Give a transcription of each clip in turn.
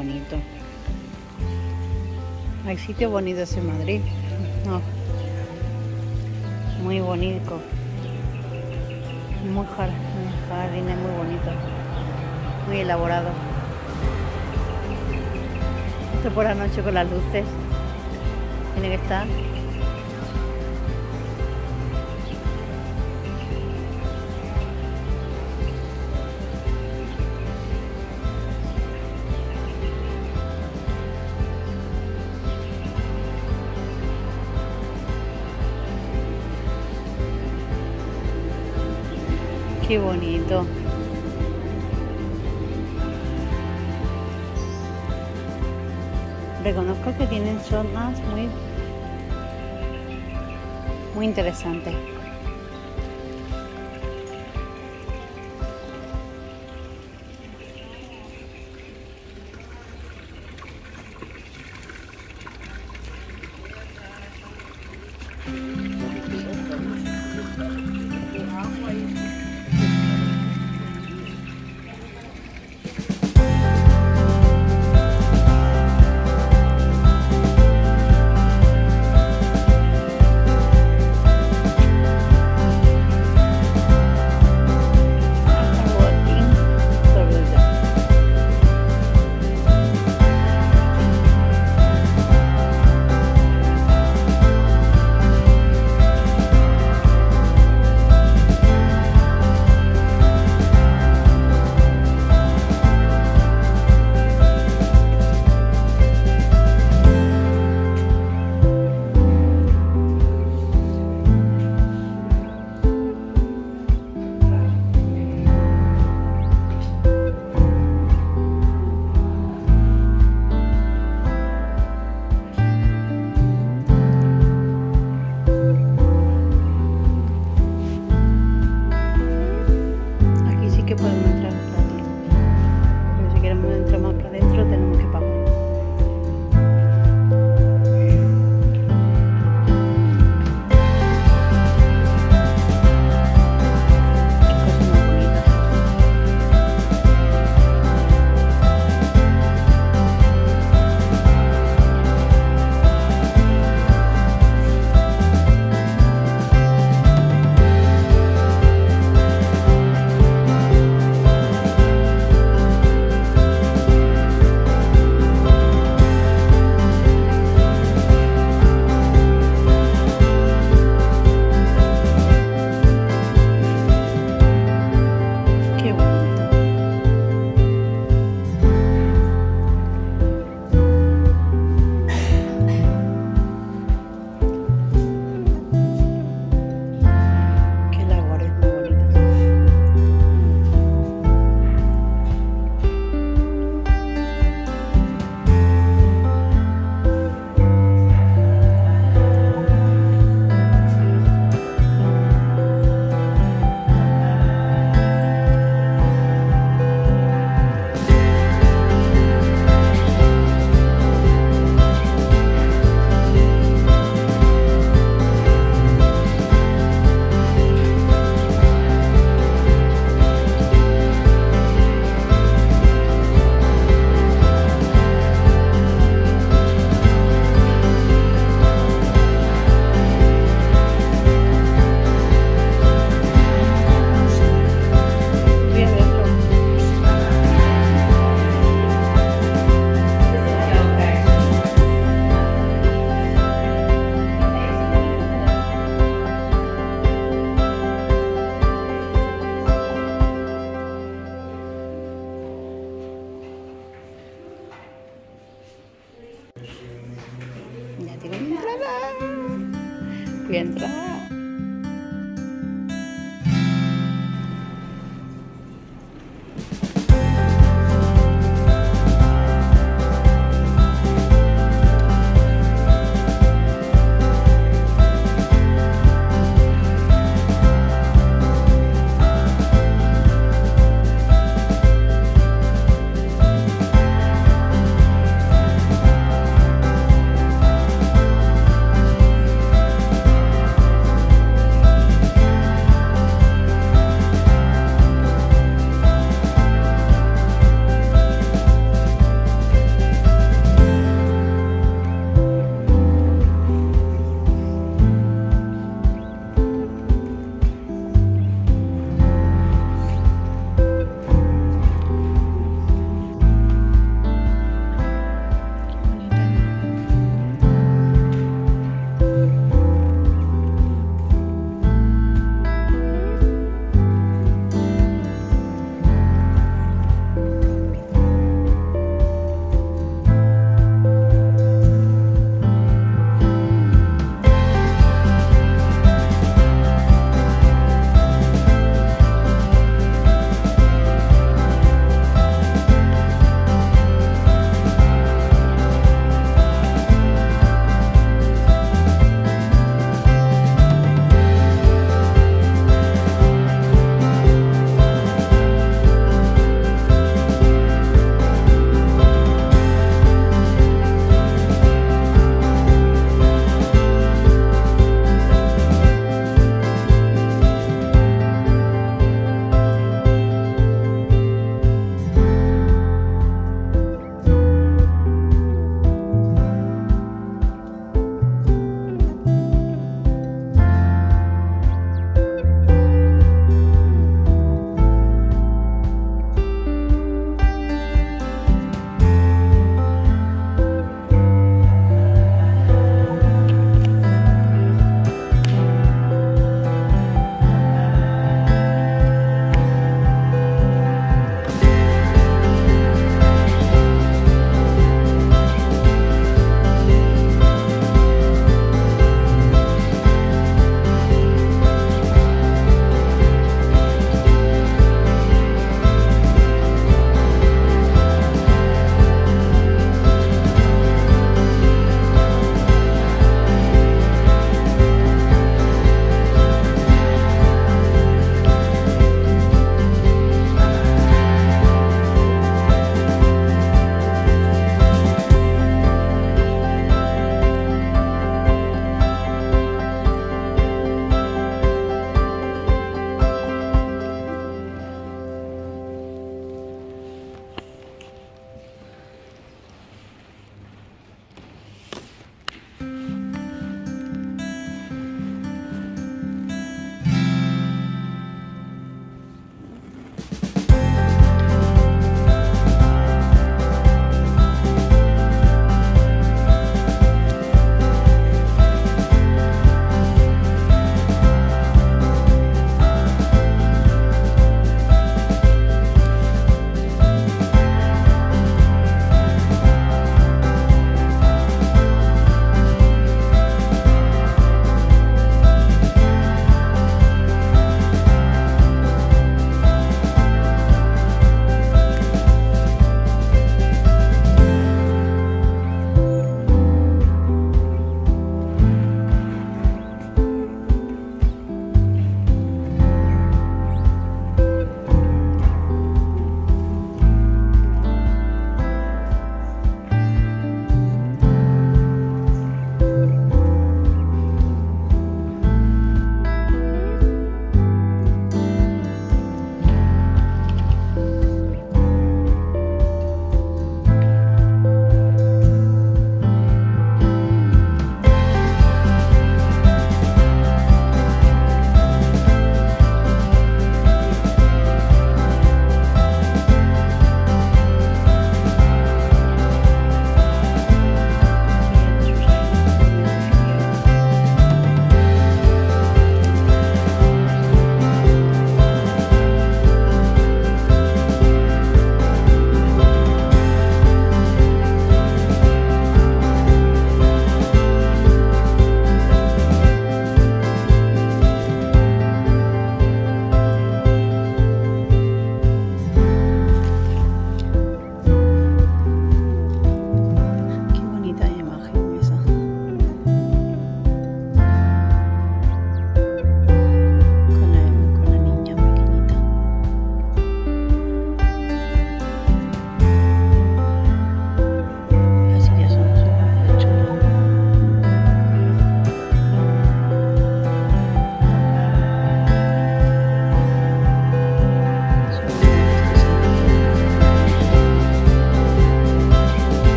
bonito. Hay sitios bonitos en Madrid. Muy bonito. Muy jar- jardines muy bonitos. Muy elaborado. Esto por la noche con las luces. Tiene que estar. Qué bonito. Reconozco que tienen zonas muy, muy interesantes.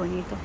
Bonito.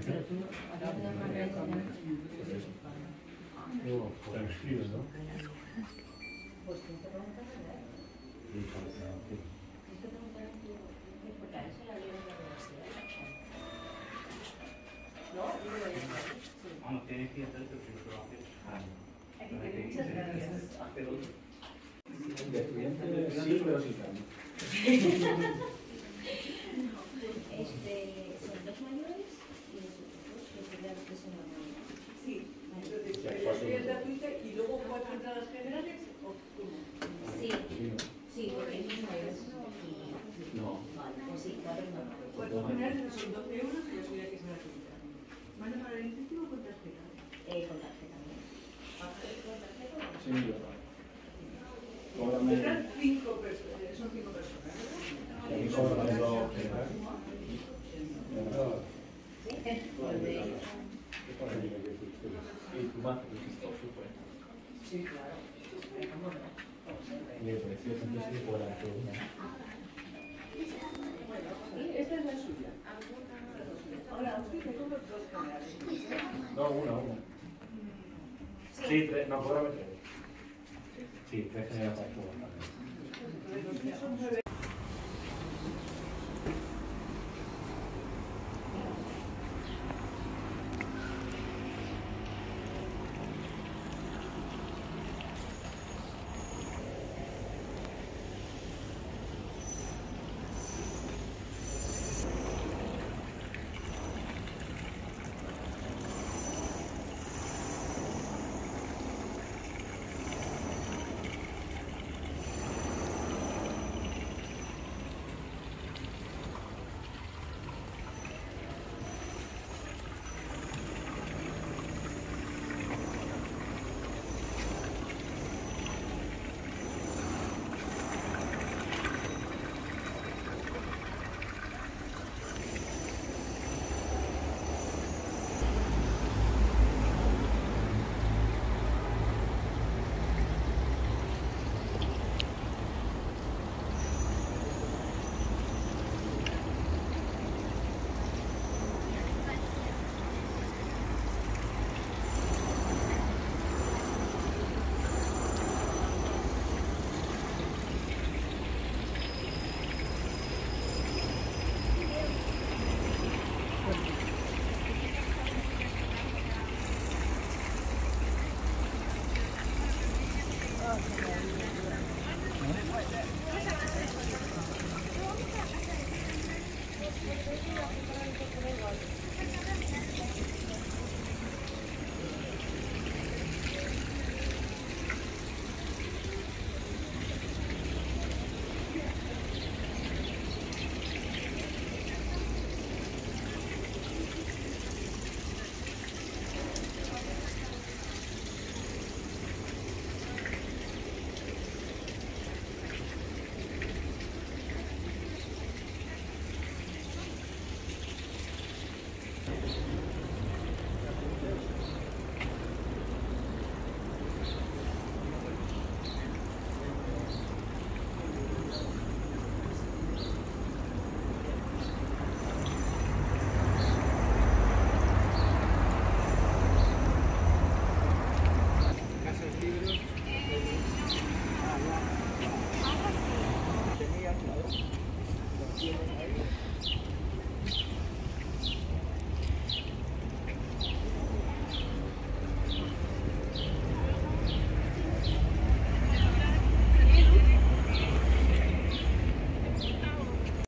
Gracias. Sí, claro. Bueno, esta es la suya. Dos generales. No, una, una. Sí, tres, no, podrá meter. Sí, tres generales.